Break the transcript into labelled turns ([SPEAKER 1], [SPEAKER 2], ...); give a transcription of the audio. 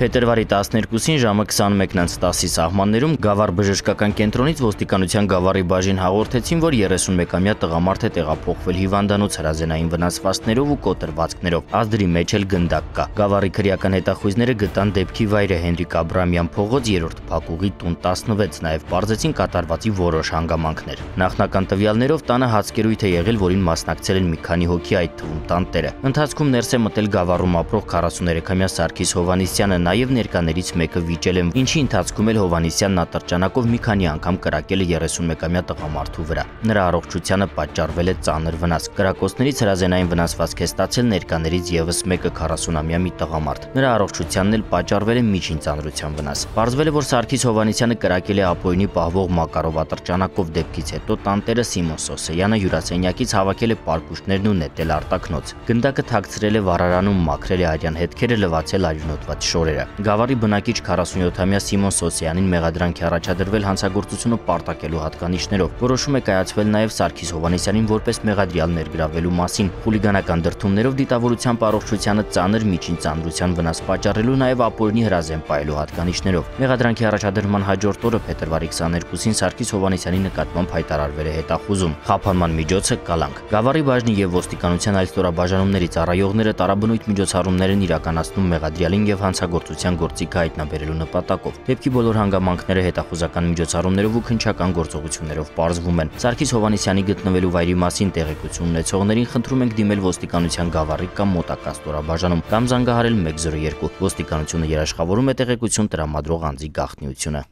[SPEAKER 1] Փետրվարի 12-ին ժամը 21:10-ի սահմաններում Գավառ բժշկական կենտրոնից ոստիկանության Գավառի բաժին հաղորդեցին, որ 31-ամյա տղամարդ է տեղափոխվել հիվանդանոց հրազենային վնասվածքներով ու կոտրվածքներով։ Ազդրի մեջ էլ գնդակ կա։ Գավառի քրեական հետախույզները գտան դեպքի վայրը Հենրիկ Աբրամյան փողոց 3-րդ փակուղի տուն 16, նաև բարձեցին կատարվածի որոշ հանգամանքներ։ Նախնական տվյալներով տանը հացկերույթ է եղել, որին մասնակցել են մի քանի հոգի, այդ թվում տանտերը։ Ընթացքում ներս է մտել Գավառում ապրող 43-ամյա Սարգիս Հովանիսյանը, նաև ներկաներից մեկը վիճել են, ինչի ընթացքում էլ Հովանիսյանն ատրճանակով մի քանի անգամ կրակել է 31-ամյա տղամարդու վրա։ Նրա առողջությանը պատճառվել է ծանր վնաս։ Կրակոցներից հրազենային վնասվածք է ստացել ներկաներից եւս մեկը 40-ամյա մի տղամարդ։ Նրա առողջությանն էլ պատճառվել է միջին ծանրության վնաս։ Պարզվել է, որ Սարգիս Հովանիսյանը կրակել է ապօրինի պահվող Մակարով ատրճանակով դեպքից հետո տանտերը Սիմոն Սոսեյանը հյուրասենյակից հավաքել է պարկուշներն ու նետել արտակնոց։ Գնդակը թաքցրել է վառարանում, մաքրել է արյան հետքերը, լվացել արյունոտված շորերը։ Գավառի բնակիչ 47-ամյա Սիմոն Սոսյանին մեղադրանքի առաջադրվել հանցագործությունը պարտակելու հատկանիշներով։ Որոշում է կայացվել նաև Սարգիս Հովանեսյանին որպես մեղադրյալ ներգրավելու մասին։ Խուլիգանական դրդումներով դիտավորության առողջությանը ծանր միջին ծանրության վնաս պատճառելու նաև ապօրինի հրազեն պայելու հատկանիշներով։ Մեղադրանքի առաջադրման հաջորդ օրը փետրվարի 22-ին Սարգիս Հովանեսյանի նկատմամբ հայտարարվել է հետախուզում։ Խափանման միջոցը կալանք։ Գավառի բաժնի եւ ոստիկանության այլ ստորաբաժանումների ծառայողները տարաբնույթ միջոցառումներ են իրականացնում մեղադրյալին եւ հանցագործության գործիքը հայտնաբերելու նպատակով։ Դեպքի բոլոր հանգամանքները հետախուզական միջոցառումներով ու քնչական գործողություններով պարզվում են։ Սարգիս Հովանեսյանի գտնվելու վայրի մասին տեղեկություն ունեցողներին խնդրում ենք դիմել ոստիկանության գավառի կամ մոտակա ստորաբաժանում կամ զանգահարել 102։ Ոստիկանությունը երաշխավորում է տեղեկություն տրամադրող անձի գաղտնիությունը։